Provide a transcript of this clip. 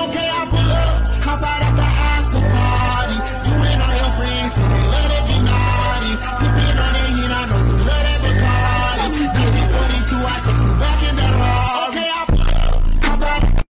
Okay,